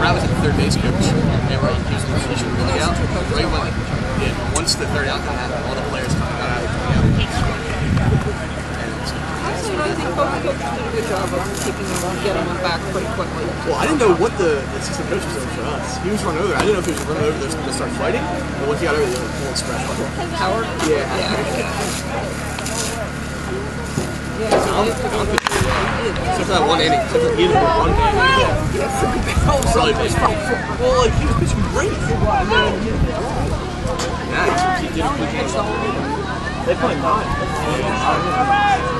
He was he should really get out. Right when, yeah, once the third out got happened, all the players kind of got out. I think both coaches did a good job of keeping them, getting them back pretty quickly. Well, I didn't know what the assistant coach was doing for us. He was running over there. I didn't know if he was running over there to start fighting, but once he got over there, he pulled scratch. Howard? Yeah. Yeah, yeah. So I'm, I'm Except for that one inning. Except for he had one game. Really big. Well, like, he was pitching great. Yeah, he, did a good job. They play nine.